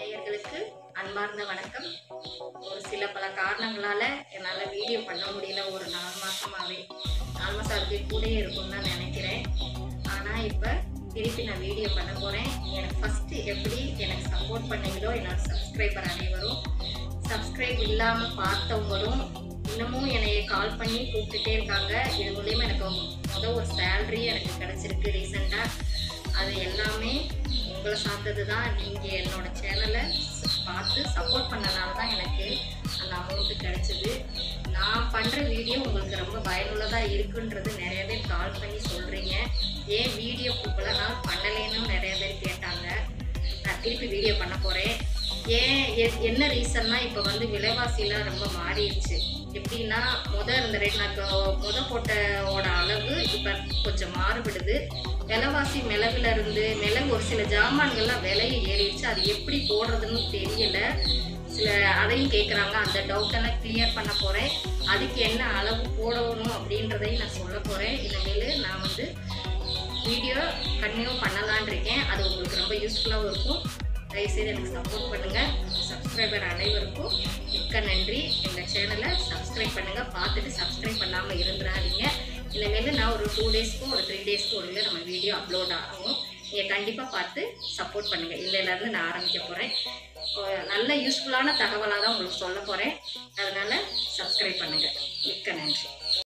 நேயர்களுக்கு அன்பார்ந்த வணக்கம். ஒரு சில பல காரணங்களால என்னால் வீடியோ பண்ண முடியல ஒரு நாலு மாசமாவே. நாலு மாசம் அதுக்கு கூடயே இருக்கும்னு தான் நினைக்கிறேன். ஆனால் இப்போ திருப்பி நான் வீடியோ பண்ண போகிறேன் எனக்கு ஃபஸ்ட்டு எப்படி எனக்கு சப்போர்ட் பண்ணீங்களோ என்னோட சப்ஸ்கிரைபர் அனைவரும் சப்ஸ்கிரைப் இல்லாமல் பார்த்தவங்களும் இன்னமும் என்னைய கால் பண்ணி கூப்பிட்டுட்டே இருக்காங்க. இது மூலயமா எனக்கு முதல் ஒரு சேலரி எனக்கு கிடச்சிருக்கு ரீசெண்டாக அது எல்லாமே உங்களை சார்ந்தது தான். நீங்கள் என்னோட சேனலை பார்த்து சப்போர்ட் பண்ணனால தான் எனக்கு அந்த அமௌண்ட்டு கிடச்சிது. நான் பண்ணுற வீடியோ உங்களுக்கு ரொம்ப பயனுள்ளதாக இருக்குன்றது நிறைய பேர் கால் பண்ணி சொல்கிறீங்க ஏன் வீடியோ இவ்வளோ நாள் பண்ணலைன்னு நிறைய பேர் கேட்டாங்க. நான் திருப்பி வீடியோ பண்ண போகிறேன் ஏன் என்ன ரீசன்னா இப்போ வந்து விலைவாசிலாம் ரொம்ப மாறிடுச்சு. எப்படின்னா முத இருந்த ரேட் நான் இப்போ முத போட்டோட அளவு இப்போ கொஞ்சம் மாறுபடுது. விலைவாசி மிளகுல இருந்து மிளகு ஒரு சில ஜாமான்கள்லாம் விலையை ஏறிடுச்சு. அது எப்படி போடுறதுன்னு தெரியல. சில அதையும் கேட்குறாங்க அந்த டவுட்டெல்லாம் கிளியர் பண்ண போகிறேன் அதுக்கு என்ன அளவு போடணும் அப்படின்றதையும் நான் சொல்ல போகிறேன் இனிமேல் நான் வந்து வீடியோ கண்டினியூ பண்ணலான் இருக்கேன். அது உங்களுக்கு ரொம்ப யூஸ்ஃபுல்லாகவும் இருக்கும். தயவுசெய்து எனக்கு சப்போர்ட் பண்ணுங்கள் சப்ஸ்கிரைபர் அனைவருக்கும் மிக்க நன்றி. எங்கள் சேனலை சப்ஸ்கிரைப் பண்ணுங்கள் பார்த்துட்டு சப்ஸ்கிரைப் பண்ணாமல் இருந்துடாதீங்க இல்லைங்கிறது நான் ஒரு டூ டேஸ்க்கும் ஒரு த்ரீ டேஸ்க்கும் ஒரு நம்ம வீடியோ அப்லோட் ஆகும் நீங்கள் கண்டிப்பாக பார்த்து சப்போர்ட் பண்ணுங்கள் இல்லைலேருந்து நான் ஆரம்பிக்க போகிறேன் நல்ல யூஸ்ஃபுல்லான தகவலாக தான் உங்களுக்கு சொல்ல போகிறேன் அதனால் சப்ஸ்கிரைப் பண்ணுங்கள் மிக்க நன்றி.